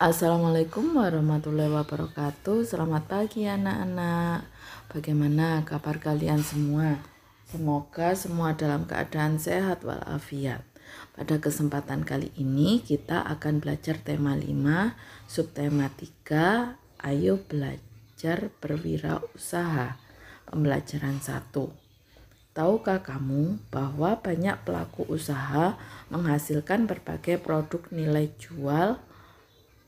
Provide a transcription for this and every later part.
Assalamualaikum warahmatullahi wabarakatuh. Selamat pagi anak-anak. Bagaimana kabar kalian semua? Semoga semua dalam keadaan sehat walafiat. Pada kesempatan kali ini kita akan belajar tema 5, subtema 3, ayo belajar berwirausaha. Pembelajaran 1. Tahukah kamu bahwa banyak pelaku usaha menghasilkan berbagai produk nilai jual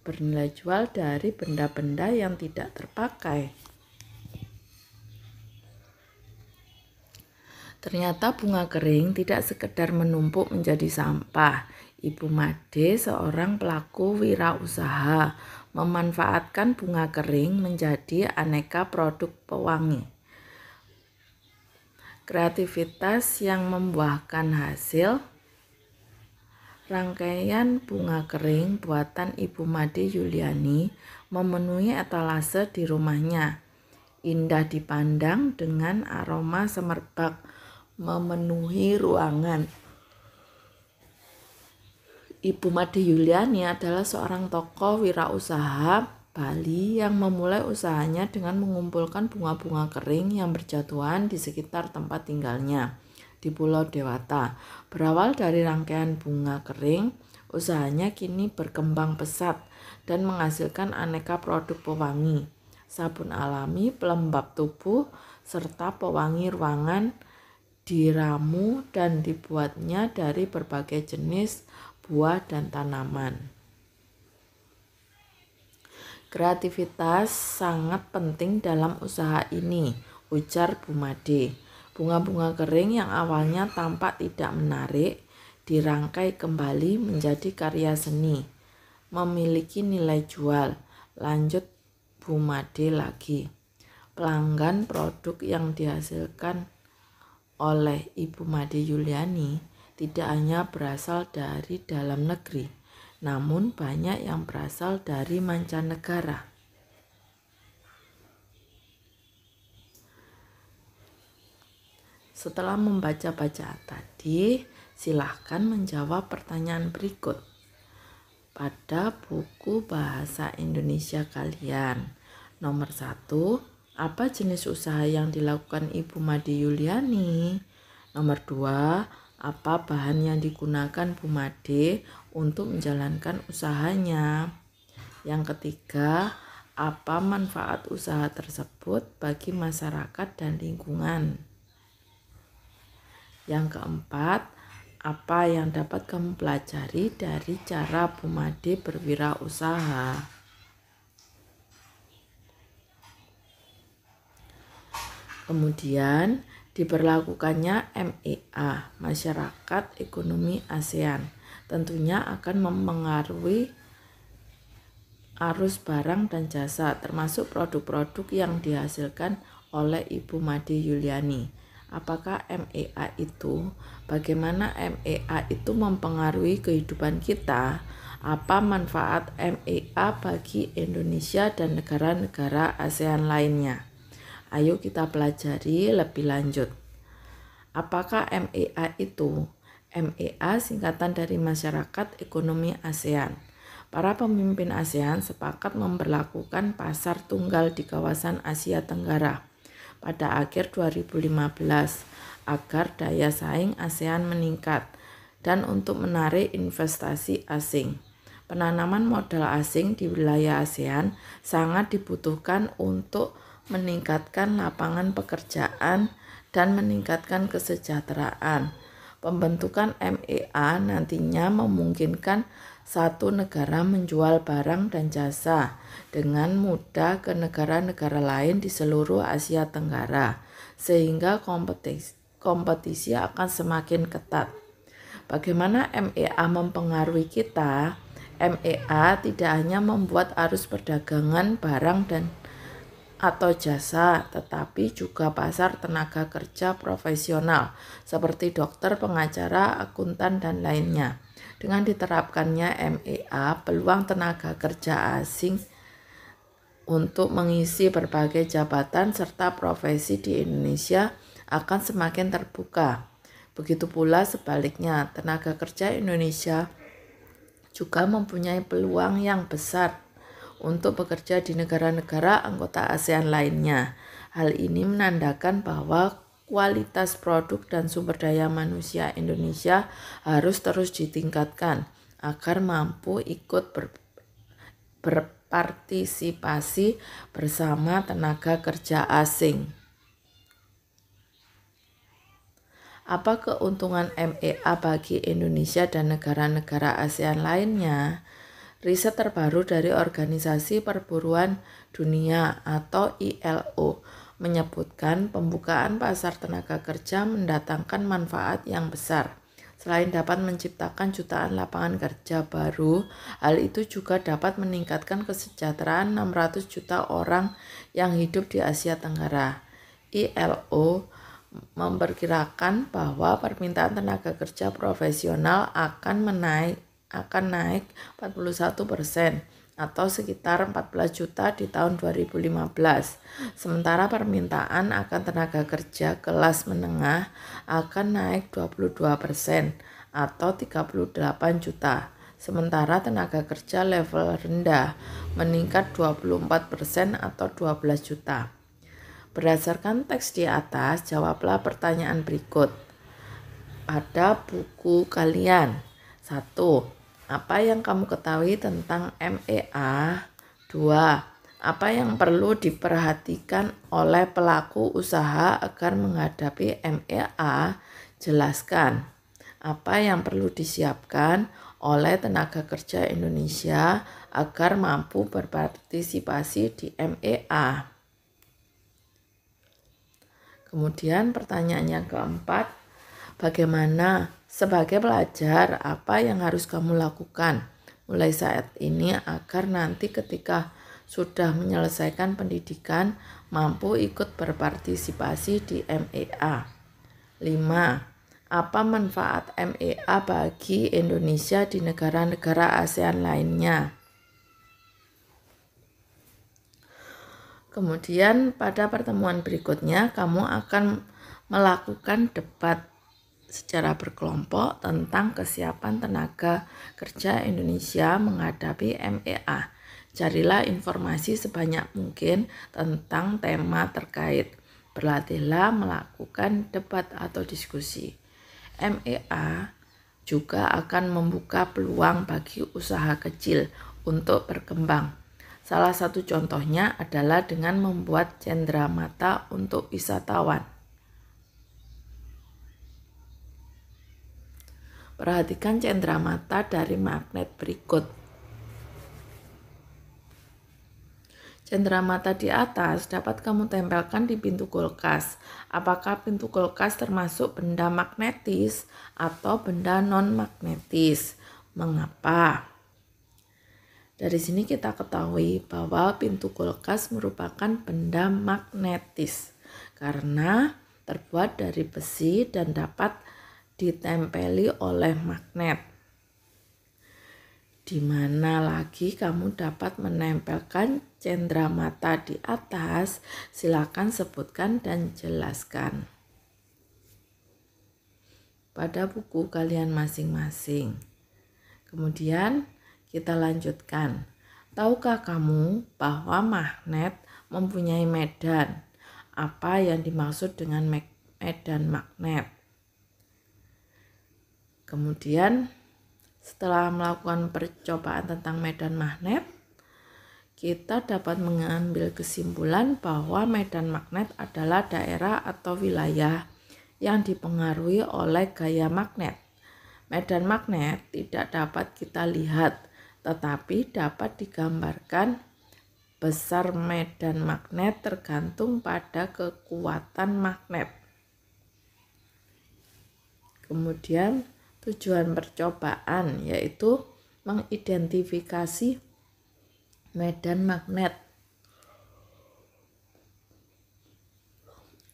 bernilai jual dari benda-benda yang tidak terpakai. Ternyata bunga kering tidak sekedar menumpuk menjadi sampah. Ibu Made, seorang pelaku wirausaha, memanfaatkan bunga kering menjadi aneka produk pewangi. Kreativitas yang membuahkan hasil Rangkaian bunga kering buatan Ibu Made Yuliani memenuhi etalase di rumahnya. Indah dipandang dengan aroma semerbak memenuhi ruangan. Ibu Made Yuliani adalah seorang tokoh wirausaha Bali yang memulai usahanya dengan mengumpulkan bunga-bunga kering yang berjatuhan di sekitar tempat tinggalnya di Pulau Dewata. Berawal dari rangkaian bunga kering, usahanya kini berkembang pesat dan menghasilkan aneka produk pewangi, sabun alami, pelembab tubuh, serta pewangi ruangan diramu dan dibuatnya dari berbagai jenis buah dan tanaman. Kreativitas sangat penting dalam usaha ini, ujar Bumade. Bunga-bunga kering yang awalnya tampak tidak menarik dirangkai kembali menjadi karya seni, memiliki nilai jual. Lanjut Bumade lagi. Pelanggan produk yang dihasilkan oleh Ibu Made Yuliani tidak hanya berasal dari dalam negeri, namun banyak yang berasal dari mancanegara. Setelah membaca-baca tadi, silahkan menjawab pertanyaan berikut. Pada buku bahasa Indonesia kalian, nomor satu, apa jenis usaha yang dilakukan Ibu Made Yuliani? Nomor dua, apa bahan yang digunakan Bu Made untuk menjalankan usahanya? Yang ketiga, apa manfaat usaha tersebut bagi masyarakat dan lingkungan? Yang keempat, apa yang dapat kamu pelajari dari cara Bumade berwirausaha? Kemudian diberlakukannya MEA, Masyarakat Ekonomi ASEAN, tentunya akan mempengaruhi arus barang dan jasa termasuk produk-produk yang dihasilkan oleh Ibu Made Yuliani apakah MEA itu, bagaimana MEA itu mempengaruhi kehidupan kita, apa manfaat MEA bagi Indonesia dan negara-negara ASEAN lainnya. Ayo kita pelajari lebih lanjut. Apakah MEA itu? MEA singkatan dari Masyarakat Ekonomi ASEAN. Para pemimpin ASEAN sepakat memperlakukan pasar tunggal di kawasan Asia Tenggara pada akhir 2015 agar daya saing ASEAN meningkat dan untuk menarik investasi asing. Penanaman modal asing di wilayah ASEAN sangat dibutuhkan untuk meningkatkan lapangan pekerjaan dan meningkatkan kesejahteraan. Pembentukan MEA nantinya memungkinkan satu negara menjual barang dan jasa dengan mudah ke negara-negara lain di seluruh Asia Tenggara, sehingga kompetisi, kompetisi akan semakin ketat. Bagaimana MEA mempengaruhi kita? MEA tidak hanya membuat arus perdagangan barang dan atau jasa, tetapi juga pasar tenaga kerja profesional seperti dokter, pengacara, akuntan, dan lainnya. Dengan diterapkannya MEA, peluang tenaga kerja asing untuk mengisi berbagai jabatan serta profesi di Indonesia akan semakin terbuka. Begitu pula sebaliknya, tenaga kerja Indonesia juga mempunyai peluang yang besar untuk bekerja di negara-negara anggota ASEAN lainnya. Hal ini menandakan bahwa kualitas produk dan sumber daya manusia Indonesia harus terus ditingkatkan agar mampu ikut ber, berpartisipasi bersama tenaga kerja asing. Apa keuntungan MEA bagi Indonesia dan negara-negara ASEAN lainnya? Riset terbaru dari Organisasi Perburuan Dunia atau ILO menyebutkan pembukaan pasar tenaga kerja mendatangkan manfaat yang besar. Selain dapat menciptakan jutaan lapangan kerja baru, hal itu juga dapat meningkatkan kesejahteraan 600 juta orang yang hidup di Asia Tenggara. ILO memperkirakan bahwa permintaan tenaga kerja profesional akan menaik akan naik 41 persen atau sekitar 14 juta di tahun 2015. Sementara permintaan akan tenaga kerja kelas menengah akan naik 22 persen atau 38 juta. Sementara tenaga kerja level rendah meningkat 24 persen atau 12 juta. Berdasarkan teks di atas, jawablah pertanyaan berikut. Pada buku kalian, satu apa yang kamu ketahui tentang MEA? 2. Apa yang perlu diperhatikan oleh pelaku usaha agar menghadapi MEA? Jelaskan. Apa yang perlu disiapkan oleh tenaga kerja Indonesia agar mampu berpartisipasi di MEA? Kemudian pertanyaan yang keempat, bagaimana sebagai pelajar, apa yang harus kamu lakukan mulai saat ini agar nanti ketika sudah menyelesaikan pendidikan mampu ikut berpartisipasi di MEA? 5. Apa manfaat MEA bagi Indonesia di negara-negara ASEAN lainnya? Kemudian pada pertemuan berikutnya kamu akan melakukan debat secara berkelompok tentang kesiapan tenaga kerja Indonesia menghadapi MEA. Carilah informasi sebanyak mungkin tentang tema terkait. Berlatihlah melakukan debat atau diskusi. MEA juga akan membuka peluang bagi usaha kecil untuk berkembang. Salah satu contohnya adalah dengan membuat cendramata untuk wisatawan. Perhatikan mata dari magnet berikut. mata di atas dapat kamu tempelkan di pintu kulkas. Apakah pintu kulkas termasuk benda magnetis atau benda non-magnetis? Mengapa? Dari sini kita ketahui bahwa pintu kulkas merupakan benda magnetis karena terbuat dari besi dan dapat ditempeli oleh magnet. Di mana lagi kamu dapat menempelkan cendera mata di atas? Silakan sebutkan dan jelaskan. Pada buku kalian masing-masing. Kemudian kita lanjutkan. Tahukah kamu bahwa magnet mempunyai medan? Apa yang dimaksud dengan medan magnet? Kemudian setelah melakukan percobaan tentang medan magnet, kita dapat mengambil kesimpulan bahwa medan magnet adalah daerah atau wilayah yang dipengaruhi oleh gaya magnet. Medan magnet tidak dapat kita lihat, tetapi dapat digambarkan besar medan magnet tergantung pada kekuatan magnet. Kemudian tujuan percobaan yaitu mengidentifikasi medan magnet.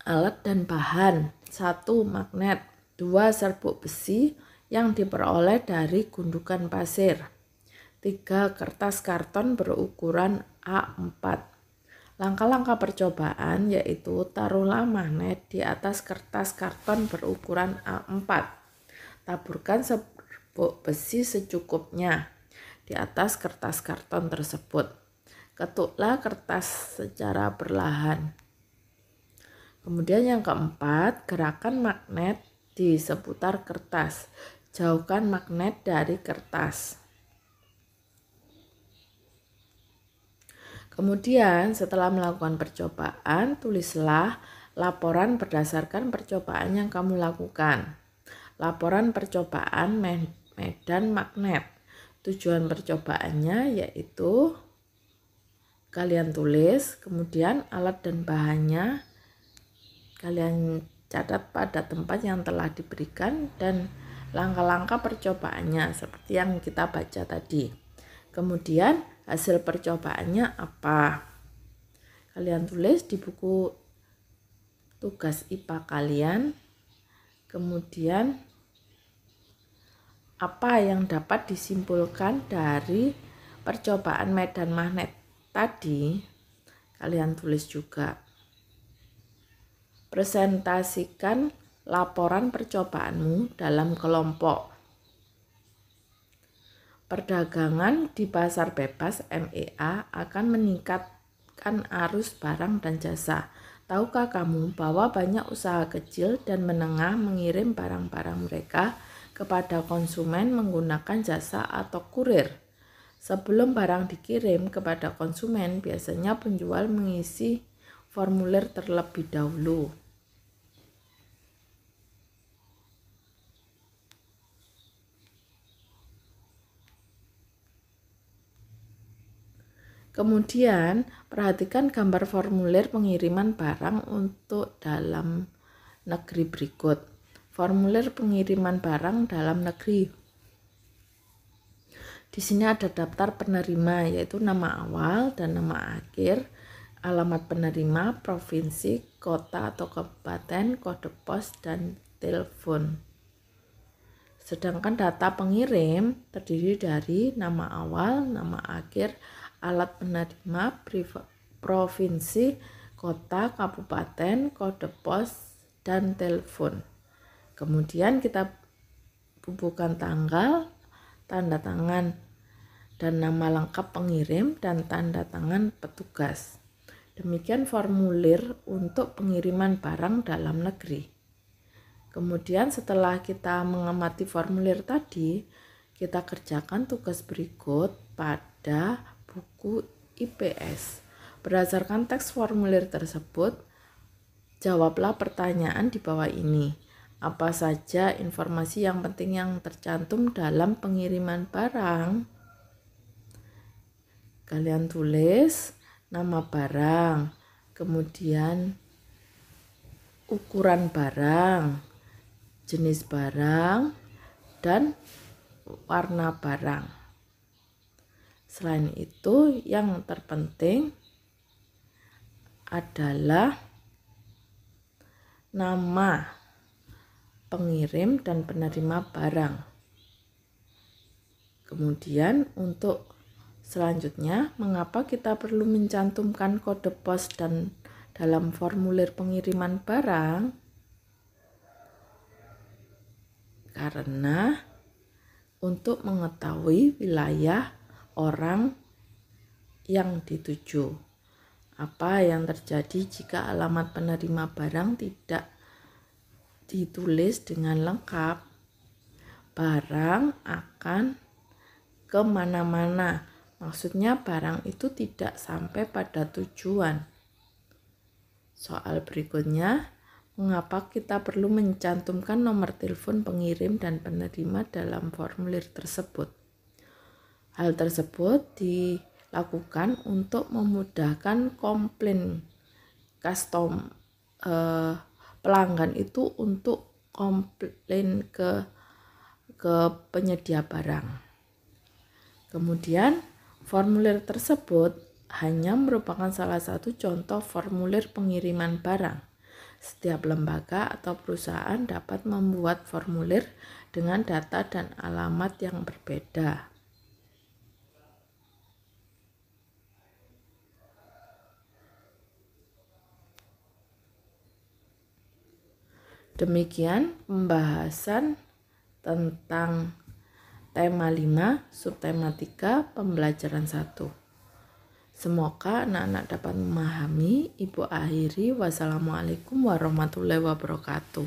Alat dan bahan. Satu magnet. Dua serbuk besi yang diperoleh dari gundukan pasir. Tiga kertas karton berukuran A4 langkah-langkah percobaan yaitu taruhlah magnet di atas kertas karton berukuran A4 Taburkan serbuk besi secukupnya. di atas kertas karton tersebut. Ketuklah kertas secara perlahan. Kemudian yang keempat, gerakan magnet di seputar kertas. Jauhkan magnet dari kertas. Kemudian setelah melakukan percobaan, tulislah laporan berdasarkan percobaan yang kamu lakukan. Laporan percobaan medan magnet. Tujuan percobaannya yaitu kalian tulis, kemudian alat dan bahannya kalian catat pada tempat yang telah diberikan dan langkah-langkah percobaannya seperti yang kita baca tadi. Kemudian hasil percobaannya apa? Kalian tulis di buku tugas IPA kalian. Kemudian apa yang dapat disimpulkan dari percobaan medan magnet tadi? Kalian tulis juga. Presentasikan laporan percobaanmu dalam kelompok. Perdagangan di pasar bebas MEA akan meningkatkan arus barang dan jasa. Tahukah kamu bahwa banyak usaha kecil dan menengah mengirim barang-barang mereka kepada konsumen menggunakan jasa atau kurir. Sebelum barang dikirim kepada konsumen, biasanya penjual mengisi formulir terlebih dahulu. Kemudian, perhatikan gambar formulir pengiriman barang untuk dalam negeri berikut formulir pengiriman barang dalam negeri. Di sini ada daftar penerima yaitu nama awal dan nama akhir, alamat penerima, provinsi, kota atau kabupaten, kode pos dan telepon. Sedangkan data pengirim terdiri dari nama awal, nama akhir, alat penerima, provinsi, kota, kabupaten, kode pos, dan telepon. Kemudian kita bubuhkan tanggal, tanda tangan, dan nama lengkap pengirim dan tanda tangan petugas. Demikian formulir untuk pengiriman barang dalam negeri. Kemudian setelah kita mengamati formulir tadi, kita kerjakan tugas berikut pada buku IPS. Berdasarkan teks formulir tersebut, jawablah pertanyaan di bawah ini apa saja informasi yang penting yang tercantum dalam pengiriman barang. Kalian tulis nama barang, kemudian ukuran barang, jenis barang, dan warna barang. Selain itu, yang terpenting adalah nama pengirim dan penerima barang. Kemudian untuk selanjutnya, mengapa kita perlu mencantumkan kode pos dan dalam formulir pengiriman barang? Karena untuk mengetahui wilayah orang yang dituju. Apa yang terjadi jika alamat penerima barang tidak ditulis dengan lengkap, barang akan ke mana-mana. Maksudnya barang itu tidak sampai pada tujuan. Soal berikutnya, mengapa kita perlu mencantumkan nomor telepon pengirim dan penerima dalam formulir tersebut? Hal tersebut dilakukan untuk memudahkan komplain custom uh, pelanggan itu untuk komplain ke ke penyedia barang. Kemudian formulir tersebut hanya merupakan salah satu contoh formulir pengiriman barang. Setiap lembaga atau perusahaan dapat membuat formulir dengan data dan alamat yang berbeda. Demikian pembahasan tentang tema 5, subtema 3, pembelajaran 1. Semoga anak-anak dapat memahami. Ibu akhiri. Wassalamualaikum warahmatullahi wabarakatuh.